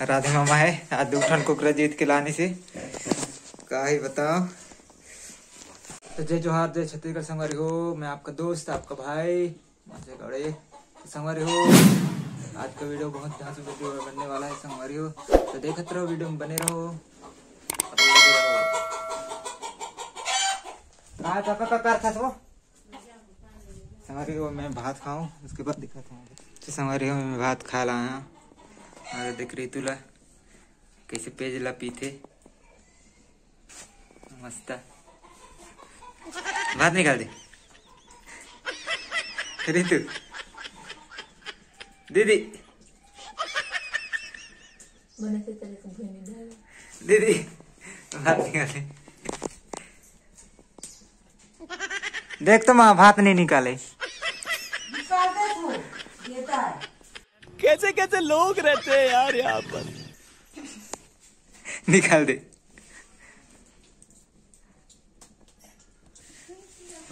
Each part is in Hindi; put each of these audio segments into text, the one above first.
राधे मामा है आज दूठन कुकरा जीत के लाने से। का ही बताओ। तो जय जोहार, जय छत्तीसगढ़, संगवारी हो। मैं आपका दोस्त, आपका भाई माचे गड़े। संगवारी हो, आज का वीडियो बहुत ध्यान से वीडियो बनने वाला है संगवारी हो। तो देखते रहो, वीडियो में बने रहो। कहाँ का का कर था वो? संगवारी हो, मैं भात खाऊं, उसके बाद दिखाता हूँ। तो संगवारी हो, मैं भात खा लाया अरे देख रही तुला कैसे पेज ला पीते मस्त। भात निकाल दे। रितु। दीदी। दीदी भात निकाल दे। देख तो माँ भात नहीं निकाले। कैसे कैसे लोग रहते हैं यार यहाँ पर? निकाल दे।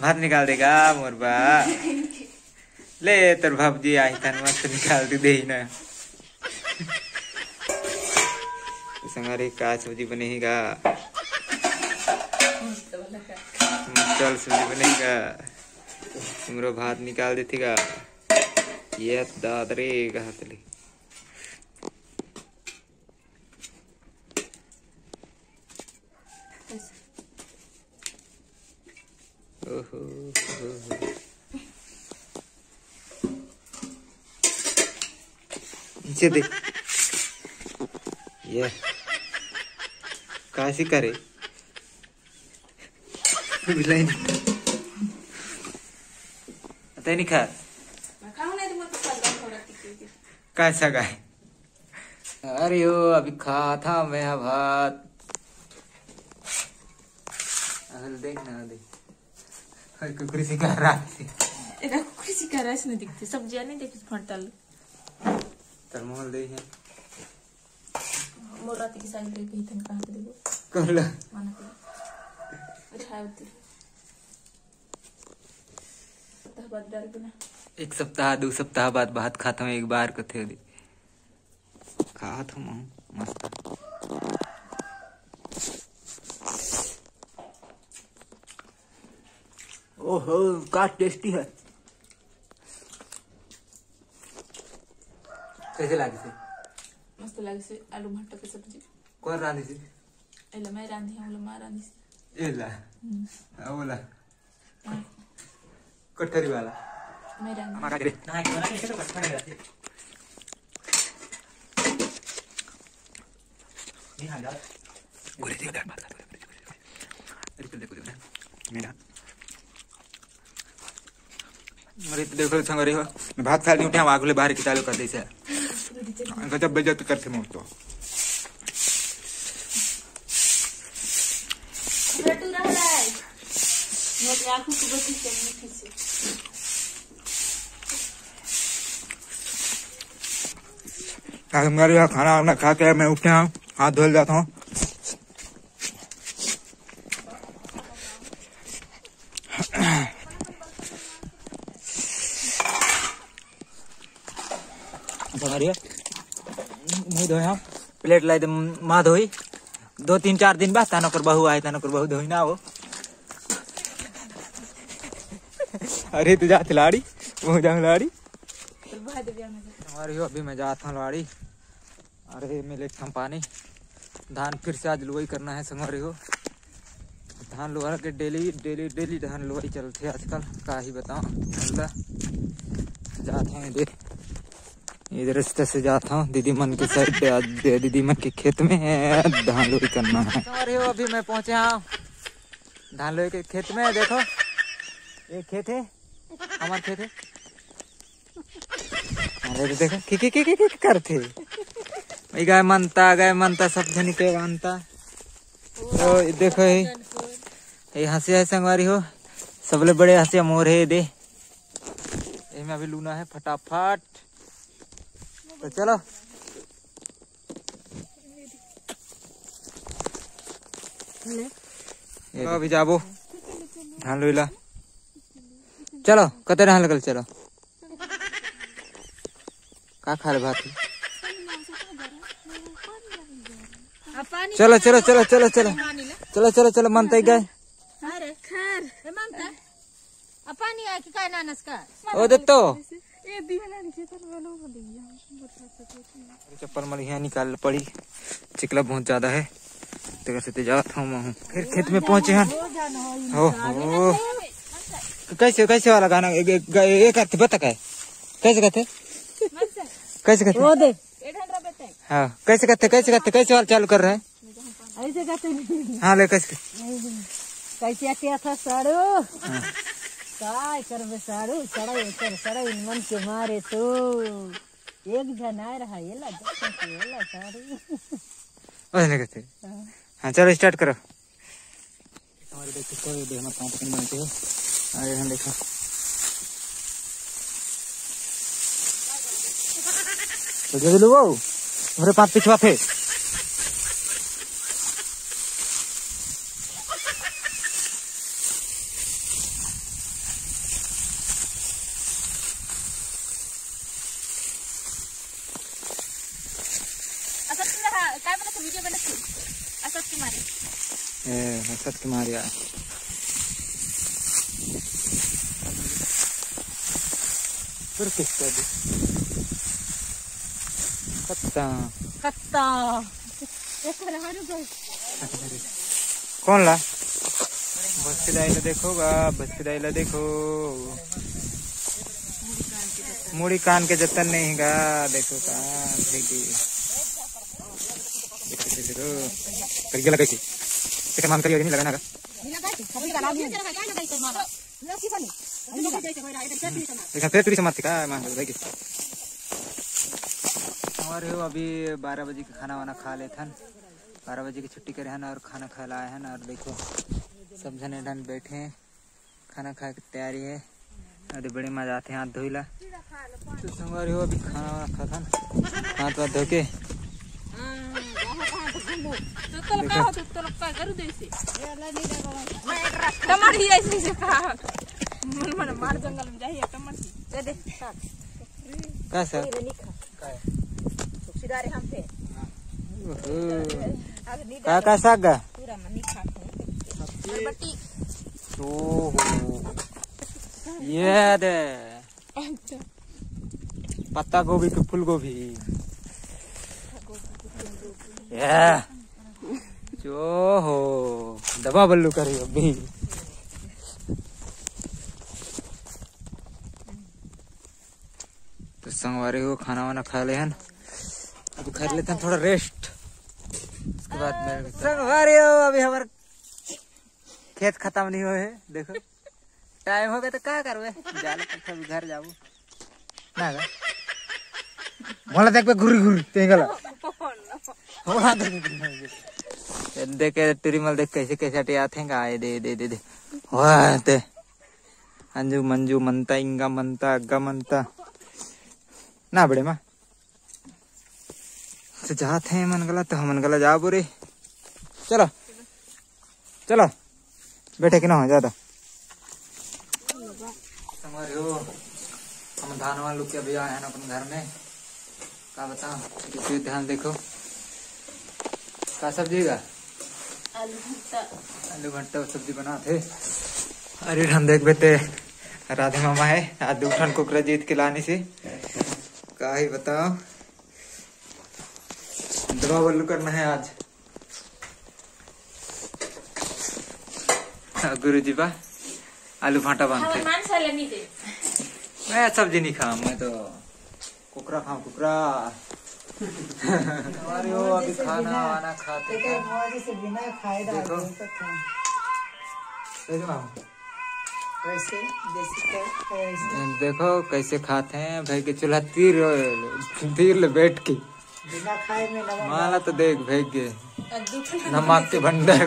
भात निकाल देगा मोरबा ले, तर भाभी आई तन मस्त निकाल दे दे ना। तो संगारे का सब्ज़ी बनेगा। चल सब्ज़ी बनेगा। तुमरो भात निकाल देतेगा ये काशी करे बिलाई आता नहीं खा खाऊ नाही तुम्हाला पसंद थोड़ा तिखट कैसा गाय अरे ओ अभी खा था मैं भात देख ना देख। कुकरी से कह रहा है। एका खुशी करायच नाही दिखते सब्ज़ी आणि देखील फंटाल तरमोल दे है। मोर राती की सांगितले की इथं का हात देऊ कहला मना के अच्छा होती सप्ताह बाद डाल बिना एक सप्ताह दो सप्ताह बाद भात खाता हूँ एक बार को थे खाता हूँ मस्त। ओहो का टेस्टी है। कैसे लागे से? मस्त लागছে आलू भट्टा सब्ज़ी। कौन रांधी से? एला मैं रांधी हूँ माँ रांधी ये ला ओला कटरी वाला मैं रांधी हमारा करे देखो संग रही हो मैं भात खा आगले बाहर की चालू कर दी से गजब बेइज्जत करते मुझ तो रटू राहलाय मग आखू को बसी से मीठी से आज मेरे यहाँ खाना वाना खा के मैं उठे हूँ हाथ धो जाता हूँ। मुँह धोया प्लेट लाई दे माँ धोई। दो तीन चार दिन बाद तानो कर बहू आए तानो कर बहू धोई ना वो। अरे तू जा लाड़ी मुँह जा लाड़ी हमारी अभी मैं जाता हूँ लवाड़ी अरे मिले हम पानी। धान फिर से आज लुवाई करना है संगवारी हो। धान लुवा के डेली डेली डेली धान लुवाई चलते आजकल, का ही अल्लाह जाता हूँ इधर। इधर रास्ते से जाता हूँ। दीदी मन के साइड पे आज दीदी मन के खेत में है। धान लुवाई करना है। संगवारी हो, अभी मैं पहुँचे हूँ धान लुवाई के खेत में, देखो। ये खेत है। हमारे खेत है। अरे तो देखो कि करते। गाय मनता गाय मनता सब जनी के मानता तो देखो ये। हँसी है संगवारी हो। सबले बड़े हँसी मोर है दे। में अभी लूना है, फटाफट। तो चलो। अभी जाबो। धान लोइला चलो, कते धान लगल चलो। का खा ले भात अब पानी चलो चलो चलो चलो चलो। चलो चलो चलो मन तय गए। अरे खैर। हे? ममता अब पानी आ काय नानस का? ओ दे तो चप्पल मल यहाँ निकाल पड़ी। चिकला बहुत ज़्यादा है। से जात हूँ फिर खेत में पहुँचे हैं। हो हो कैसे कैसे वाला गाना? एक बता कैसे कहते कैसे कहते ओ दे। 800 बेटे हाँ कैसे कहते कैसे कहते कैसे वाला चालू कर रहे हैं? ऐसे कहते नहीं हाँ ले कैसे कैसे क्या था साड़ू? काय करबे साड़ू? सड़ाई कर सड़ाई मन के मारे तो। एक जन आ रहा ये ला ये ला साड़ू। वैसे नहीं कहते हाँ। चलो स्टार्ट करो। हमारे देखो कोई देह में पाँच दिन बनते हो। आगे हम देखो। तो जल्दी लो हमारे पाँच पिछवा हसत के मारिया फिर किस कर दी? पत्ता कत्ता एक रहारू गए कौन ला बस दाइला देखो बा बस दाइला देखो मुड़ी कान के जतन नहीं गा देखो कान देखो देखो देखो कर गया कैसे तेरे मान करियो नहीं लगाना का देखा फिर तुरी समाप्ति का मान लो हो? अभी बारह बजे का खाना वाना खा लेते हैं बारह बजे की छुट्टी करे हैं और खाना खा लाए हैं और देखो सब जने ढन बैठे हैं। खाना खा की तैयारी है। अरे बड़े मज़ा आते हैं हाथ धोइला तो संगवारी हो? अभी खाना वाना खा था हाथ वाथ धो के। टमाटर ही ऐसे से खा मन मन मार जंगल में जाइए टमाटर दे दे का सर हम का का साग पूरा मन नहीं बट्टी ओहो ये दे पत्ता गोभी के फूल गोभी ये जो हो दबा बल्लू करे अभी तो संगवारी को खाना वाना खा ले हैं अभी कर लेते हैं थोड़ा रेस्ट उसके बाद में संगवारी हो। अभी हमारे खेत खत्म नहीं हुए है देखो। टाइम हो गया तो क्या तक अभी घर जाबू ना मोला देख पे घुरी घुरी ते गला। मोला देख देख के तिरिमल देख कैसे कैसे आते हैं गाय दे दे दे दे। वाह ते। अंजू मंजू मनता इंगा मनता अग्गा मनता ना बड़े माँ। तो जाते हैं मन गला तो हम गला जा बुरे। चलो। चलो। बैठे कि ना हो ज़्यादा? हमारे हम धान वाल लोग के अभी आए हैं अपने घर में। का बताओ ध्यान देखो। का सब्ज़ी का आलू भुट्टा। आलू सब्ज़ी बना थे। अरे हम देख बेटे। राधे मामा है आज उठन कुकरा जीत के लाने से। का ही बताओ दवा बल्लू करना है आज। गुरु जी बा आलू भाटा बांधते। माणसाला मैं सब्ज़ी नहीं खाऊं मैं तो कुकरा खाऊं कुकरा। अरे वो अभी खाना वाना खाते हैं। से बिना खाए देखो। ऐसे। देखो कैसे खाते हैं भाई के चूल्हा तीर तीर ले बैठ के। बिना खाए में माला तो देख भाई के नमक के भंडार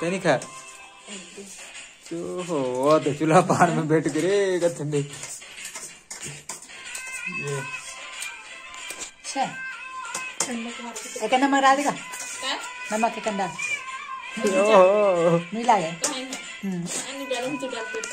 ते नहीं खा? हो वो तो चूल्हा पहाड़ में बैठ के ये। अच्छा एक नमक डाल देगा? नमक के कंडा। मिला है। आणि गरम तुझ्या पेट